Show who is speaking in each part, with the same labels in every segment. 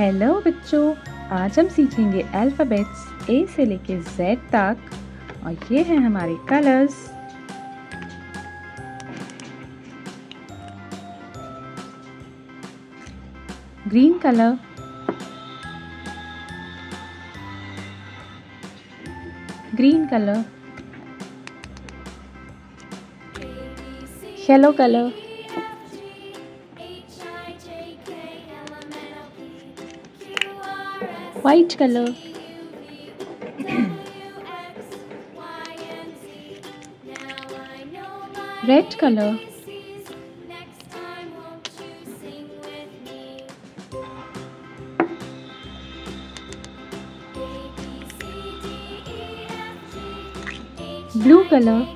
Speaker 1: Hello बच्चों। आज हम सीखेंगे अल्फ़ाबेट्स ए से लेके जेड तक। और ये हैं हमारे colours green colour green colour yellow colour white color. Red color. Blue color.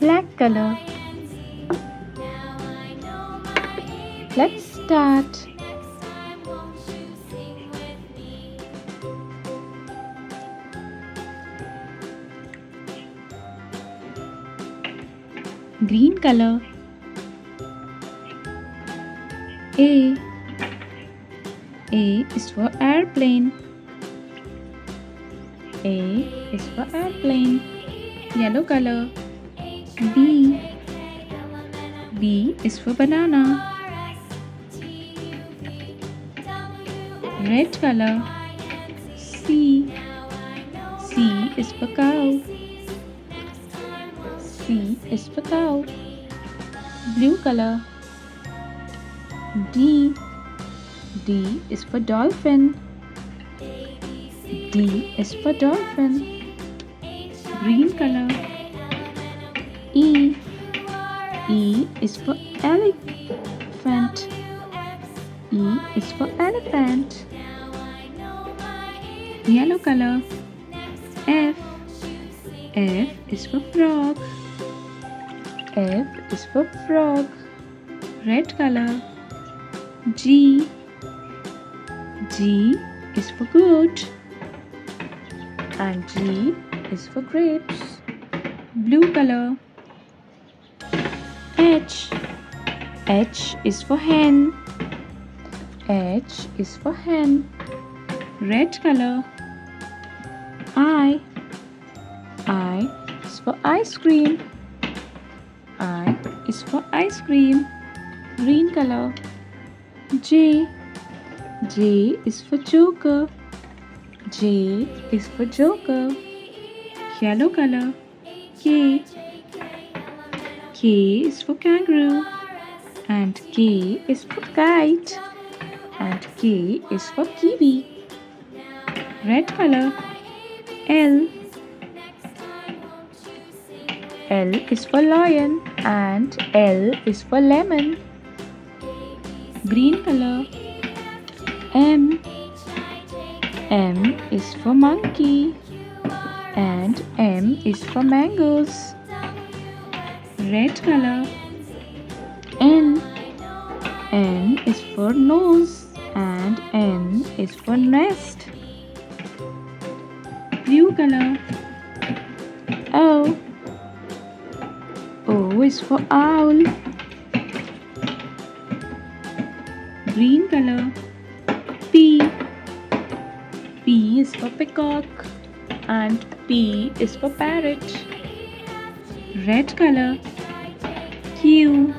Speaker 1: Black color Let's start. Green color. A. A is for airplane. A is for airplane. Yellow color. B. B is for banana. Red color. C. C is for cow. C is for cow. Blue color. D. D is for dolphin. D is for dolphin. Green color. E. E is for elephant. E is for elephant yellow color. F. F is for frog. F is for frog. Red color. G. G is for goat. And G is for grapes. Blue color. H. H is for hen. H is for hen. Red color I I is for ice cream. I is for ice cream. Green color. J J is for joker. J is for joker. Yellow color. K K is for kangaroo. And K is for kite. And K is for kiwi. Red color L. L is for lion and L is for lemon. Green color. M. M is for monkey and M is for mangoes. Red color. N. N is for nose and N is for nest blue color O oh. O oh, is for owl. Green color. P. P is for peacock and P is for parrot. Red color. Q.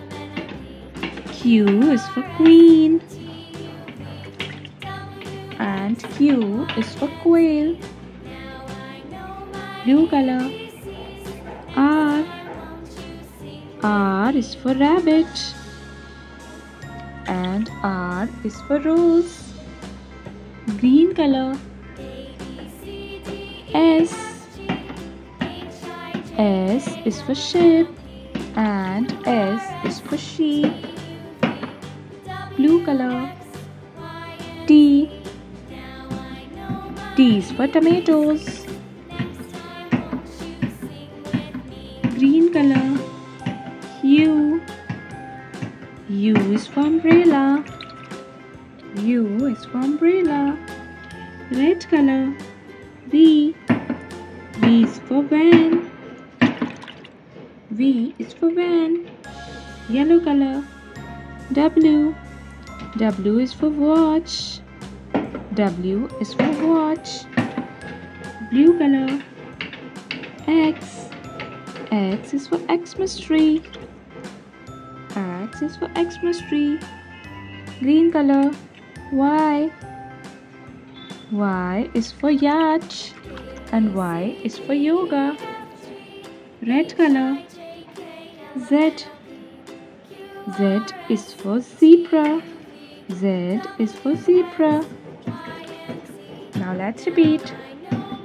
Speaker 1: Q is for queen. And Q is for quail blue color. R. R is for rabbit. And R is for rose. Green color. S. S is for sheep and S is for sheep. Blue color. T. T is for tomatoes color U U is for umbrella U is for umbrella red color V V is for van V is for van. Yellow color. W. W is for watch. W is for watch. Blue color. X. X is for Xmas tree. X is for Xmas tree. Green color. Y. Y is for yacht. And Y is for yoga. Red color. Z. Z is for zebra. Z is for zebra. Now let's repeat.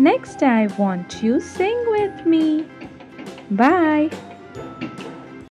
Speaker 1: Next I want you sing with me. Bye.